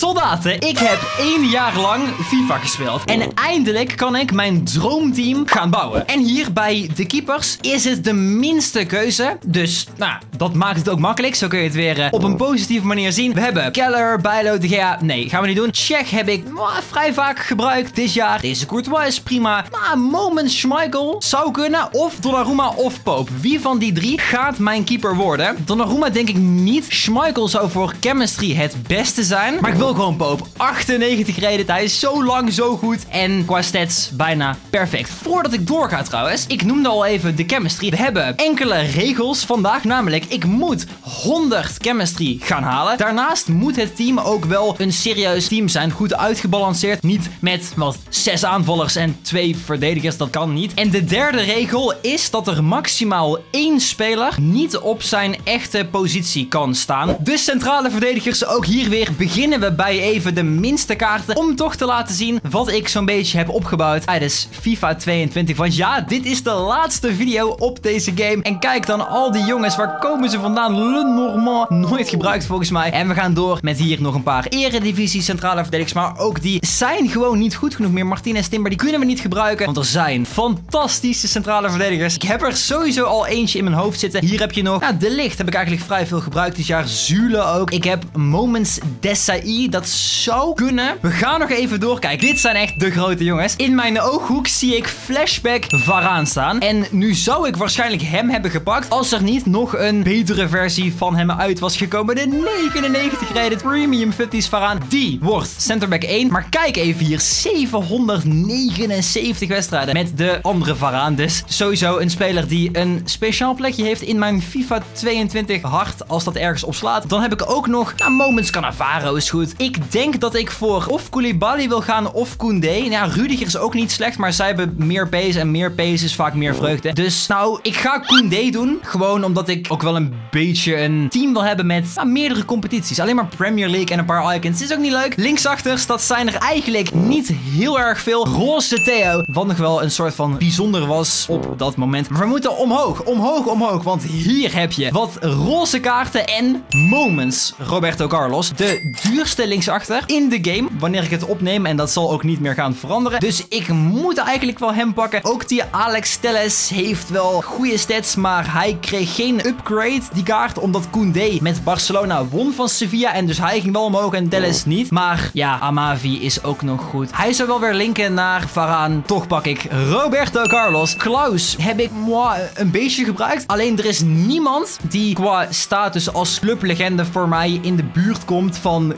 Soldaten, ik heb één jaar lang FIFA gespeeld. En eindelijk kan ik mijn droomteam gaan bouwen. En hier bij de keepers is het de minste keuze. Dus, nou, dat maakt het ook makkelijk. Zo kun je het weer uh, op een positieve manier zien. We hebben Keller, Bijlo, De. Nee, gaan we niet doen. Check heb ik vrij vaak gebruikt dit jaar. Deze Courtois is prima. Maar Moment Schmeichel zou kunnen. Of Donnarumma of Pope. Wie van die drie gaat mijn keeper worden? Donnarumma denk ik niet. Schmeichel zou voor chemistry het beste zijn. Maar ik wil gewoon Pope. 98 reden. Hij is zo lang zo goed. En qua stats bijna perfect. Voordat ik doorga trouwens. Ik noemde al even de chemistry. We hebben enkele regels vandaag. Namelijk, ik moet 100 chemistry gaan halen. Daarnaast moet het team ook wel een serieus team zijn. Goed uitgebalanceerd. Niet met wat zes aanvallers en twee verdedigers. Dat kan niet. En de derde regel is dat er maximaal één speler niet op zijn echte positie kan staan. Dus centrale verdedigers, ook hier weer beginnen we bij even de minste kaarten. Om toch te laten zien wat ik zo'n beetje heb opgebouwd tijdens FIFA 22. Want ja, dit is de laatste video op deze game. En kijk dan al die jongens, waar komen ze vandaan? Le Normand, nooit gebruikt volgens mij. En we gaan door met hier nog een paar eredivisie centrale verdedigers. Maar ook die zijn gewoon niet goed genoeg meer. Martinez Timber, die kunnen we niet gebruiken. Want er zijn fantastische centrale verdedigers. Ik heb er sowieso al eentje in mijn hoofd zitten. Hier heb je nog, ja, De Licht heb ik eigenlijk vrij veel gebruikt dit jaar. Zule ook. Ik heb Moments Desai. Dat zou kunnen. We gaan nog even door. Kijk, dit zijn echt de grote jongens. In mijn ooghoek zie ik Flashback Varaan staan. En nu zou ik waarschijnlijk hem hebben gepakt. Als er niet nog een betere versie van hem uit was gekomen. De 99 rated Premium 50s Varaan. Die wordt centerback 1. Maar kijk even hier. 779 wedstrijden met de andere Varaan. Dus sowieso een speler die een speciaal plekje heeft in mijn FIFA 22 hart. Als dat ergens opslaat. Dan heb ik ook nog... Nou, Moments Cannavaro is goed. Ik denk dat ik voor of Koulibaly wil gaan of Koundé. Ja, Rudiger is ook niet slecht. Maar zij hebben meer pace. En meer pace is vaak meer vreugde. Dus nou, ik ga Koundé doen. Gewoon omdat ik ook wel een beetje een team wil hebben met nou, meerdere competities. Alleen maar Premier League en een paar icons. Is ook niet leuk. Linksachter, dat zijn er eigenlijk niet heel erg veel. Roze Theo. Wat nog wel een soort van bijzonder was op dat moment. Maar we moeten omhoog, omhoog, omhoog. Want hier heb je wat roze kaarten en moments. Roberto Carlos. De duurste linksachter in de game. Wanneer ik het opneem. En dat zal ook niet meer gaan veranderen. Dus ik moet eigenlijk wel hem pakken. Ook die Alex Telles heeft wel goede stats. Maar hij kreeg geen upgrade, die kaart. Omdat Koundé met Barcelona won van Sevilla. En dus hij ging wel omhoog en Telles niet. Maar ja, Amavi is ook nog goed. Hij zou wel weer linken naar Varaan. Toch pak ik Roberto Carlos. Klaus heb ik moi, een beetje gebruikt. Alleen er is niemand die qua status als clublegende voor mij in de buurt komt van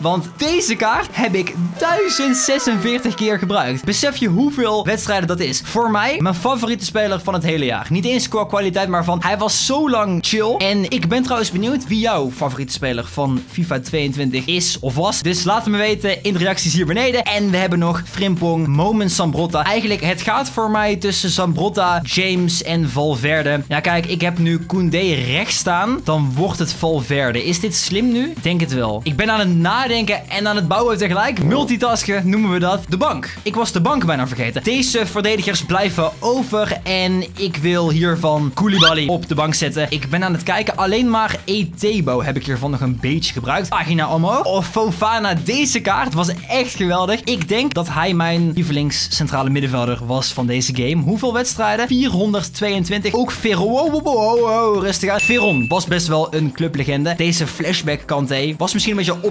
Want deze kaart heb ik 1046 keer gebruikt. Besef je hoeveel wedstrijden dat is? Voor mij mijn favoriete speler van het hele jaar. Niet eens qua kwaliteit, maar van hij was zo lang chill. En ik ben trouwens benieuwd wie jouw favoriete speler van FIFA 22 is of was. Dus laat me weten in de reacties hier beneden. En we hebben nog Frimpong, Moment Sambrotta. Eigenlijk, het gaat voor mij tussen Sambrotta, James en Valverde. Ja, kijk, ik heb nu Koundé rechts staan. Dan wordt het Valverde. Is dit slim nu? Ik denk het wel. Ik ben aan het nadenken en aan het bouwen tegelijk. Multitasken noemen we dat. De bank. Ik was de bank bijna vergeten. Deze verdedigers blijven over. En ik wil hiervan Koulibaly op de bank zetten. Ik ben aan het kijken. Alleen maar Etebo heb ik hiervan nog een beetje gebruikt. Pagina omhoog. Of Fofana. Deze kaart was echt geweldig. Ik denk dat hij mijn lievelings centrale middenvelder was van deze game. Hoeveel wedstrijden? 422. Ook Veron. Wow, wow, wow, wow, rustig uit. Veron was best wel een clublegende. Deze flashback Kante was misschien een beetje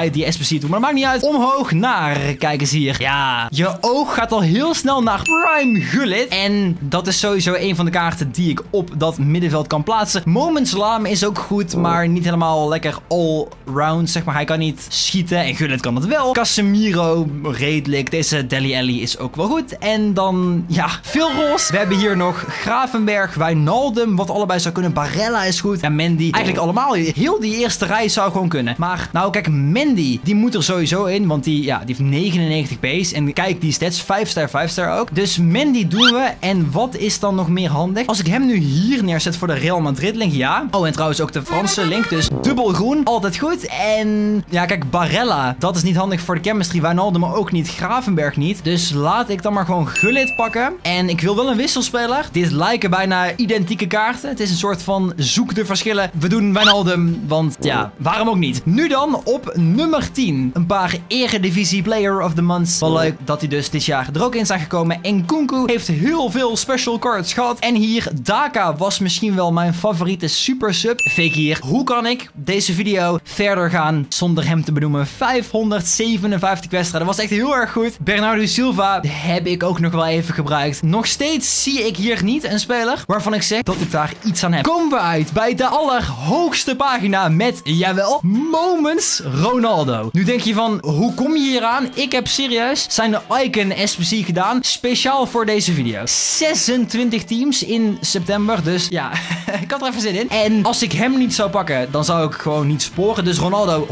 die SPC doet. Maar dat maakt niet uit. Omhoog naar. Kijk eens hier. Ja, je oog gaat al heel snel naar Prime Gullit. En dat is sowieso een van de kaarten die ik op dat middenveld kan plaatsen. Moments Lam is ook goed, maar niet helemaal lekker all-round, zeg maar. Hij kan niet schieten en Gullit kan het wel. Casemiro, redelijk. Deze Deli Alli is ook wel goed. En dan, ja, veel roze. We hebben hier nog Gravenberg, Wijnaldum, wat allebei zou kunnen. Barella is goed. En Mendy. Eigenlijk allemaal. Heel die eerste rij zou gewoon kunnen. Maar, nou kijk, Mendy, die moet er sowieso in. Want die, ja, die heeft 99 pace. En kijk, die stats, 5 star, 5 star ook. Dus Mendy doen we. En wat is dan nog meer handig? Als ik hem nu hier neerzet voor de Real Madrid link, ja. Oh, en trouwens ook de Franse link. Dus dubbel groen, altijd goed. En ja, kijk, Barella, dat is niet handig voor de chemistry. Wijnaldum ook niet. Gravenberg niet. Dus laat ik dan maar gewoon Gullit pakken. En ik wil wel een wisselspeler. Dit lijken bijna identieke kaarten. Het is een soort van zoek de verschillen. We doen Wijnaldum, want ja, waarom ook niet? Nu dan op nummer 10. Een paar Eredivisie Player of the Month. Wel leuk dat hij dus dit jaar er ook in zijn gekomen. En Kunku heeft heel veel special cards gehad. En hier, Daka was misschien wel mijn favoriete super sub. Fake hier, hoe kan ik deze video verder gaan zonder hem te benoemen? 557 wedstrijden, was echt heel erg goed. Bernardo Silva heb ik ook nog wel even gebruikt. Nog steeds zie ik hier niet een speler waarvan ik zeg dat ik daar iets aan heb. Komen we uit bij de allerhoogste pagina met, jawel, Moments Ronaldo. Nu denk je van, hoe kom je hier aan? Ik heb serieus zijn Icon SBC gedaan, speciaal voor deze video. 26 teams in september, dus ja, ik had er even zin in. En als ik hem niet zou pakken, dan zou ik gewoon niet sporen. Dus Ronaldo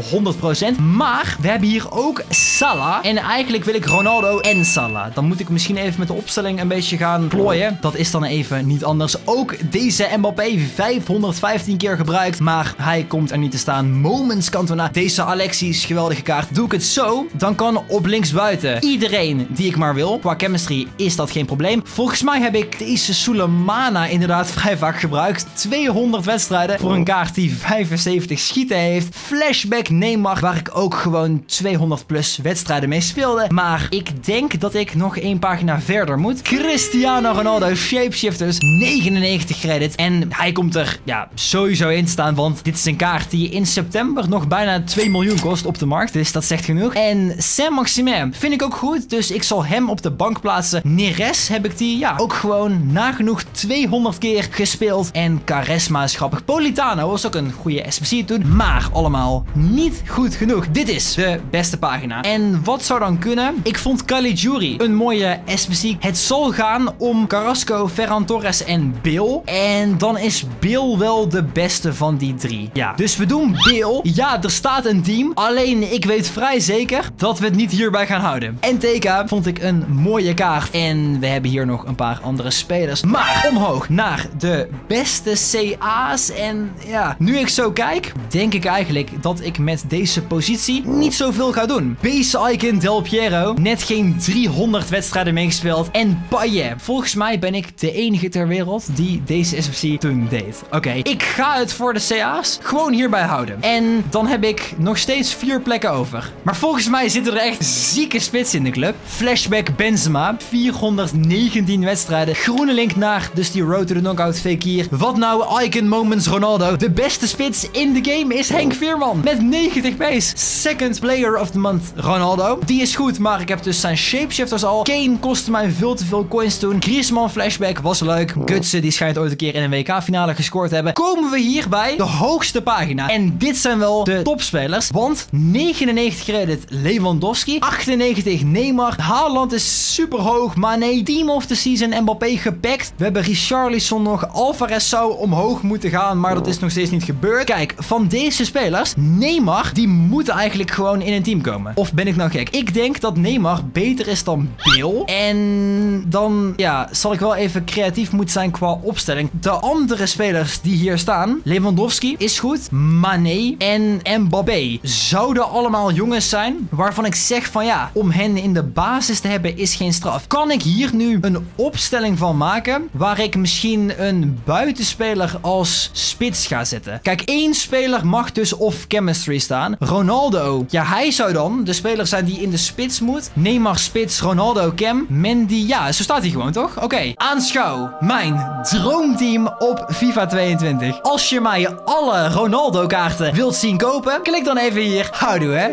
100%. Maar we hebben hier ook Salah. En eigenlijk wil ik Ronaldo en Salah. Dan moet ik misschien even met de opstelling een beetje gaan plooien. Dat is dan even niet anders. Ook deze Mbappé 515 keer gebruikt. Maar hij komt er niet te staan. Moments Cantona. Deze Geweldige kaart. Doe ik het zo, dan kan op linksbuiten iedereen die ik maar wil. Qua chemistry is dat geen probleem. Volgens mij heb ik deze Sulemana inderdaad vrij vaak gebruikt. 200 wedstrijden voor een kaart die 75 schieten heeft. Flashback Neymar, waar ik ook gewoon 200 plus wedstrijden mee speelde. Maar ik denk dat ik nog één pagina verder moet. Cristiano Ronaldo, Shapeshifters, 99 credits. En hij komt er ja, sowieso in staan, want dit is een kaart die in september nog bijna 2 miljoen kost op de markt. Dus dat zegt genoeg. En Saint-Maximin vind ik ook goed, dus ik zal hem op de bank plaatsen. Neres heb ik die ja, ook gewoon nagenoeg 200 keer gespeeld. En Charisma is grappig. Politano was ook een goede SBC toen, maar allemaal niet goed genoeg. Dit is de beste pagina. En wat zou dan kunnen? Ik vond Caligiuri een mooie SBC. Het zal gaan om Carrasco, Ferran Torres en Bill. En dan is Bill wel de beste van die drie. Ja, dus we doen Bill. Ja, er staat een team. Alleen ik weet vrij zeker dat we het niet hierbij gaan houden. En TK vond ik een mooie kaart. En we hebben hier nog een paar andere spelers. Maar omhoog naar de beste CA's. En ja, nu ik zo kijk, denk ik eigenlijk dat ik met deze positie niet zoveel ga doen. Base Icon Del Piero. Net geen 300 wedstrijden meegespeeld. En Payet. Volgens mij ben ik de enige ter wereld die deze SFC toen deed. Oké, ik ga het voor de CA's gewoon hierbij houden. En dan heb ik nog steeds vier plekken over. Maar volgens mij zitten er echt zieke spits in de club. Flashback Benzema. 419 wedstrijden. Groene link naar dus die road to the knockout fake hier. Wat nou Icon Moments Ronaldo. De beste spits in de game is Henk Veerman. Met 90 pace. Second player of the month Ronaldo. Die is goed, maar ik heb dus zijn shapeshifters al. Kane kostte mij veel te veel coins toen. Griezmann flashback was leuk. Gutsen die schijnt ooit een keer in een WK-finale gescoord te hebben. Komen we hier bij de hoogste pagina. En dit zijn wel de topspelers. Want 99 credit Lewandowski. 98 Neymar. Haaland is super hoog. Maar nee, team of the season Mbappé gepakt. We hebben Richarlison nog. Alvarez zou omhoog moeten gaan, maar dat is nog steeds niet gebeurd. Kijk, van deze spelers, Neymar, die moet eigenlijk gewoon in een team komen. Of ben ik nou gek? Ik denk dat Neymar beter is dan Bill. En dan, ja, zal ik wel even creatief moeten zijn qua opstelling. De andere spelers die hier staan, Lewandowski is goed, Mané en Mbappé, zouden allemaal jongens zijn waarvan ik zeg van ja, om hen in de basis te hebben is geen straf. Kan ik hier nu een opstelling van maken waar ik misschien een buitenspeler als spits ga zetten? Kijk, één speler mag dus off chemistry staan. Ronaldo, ja, hij zou dan de speler zijn die in de spits moet. Neymar spits, Ronaldo cam, Mendy, ja, zo staat hij gewoon toch? Oké, aanschouw mijn droomteam op FIFA 22. Als je mij alle Ronaldo kaarten wilt zien kopen, klik dan even hier. Houdoe hè.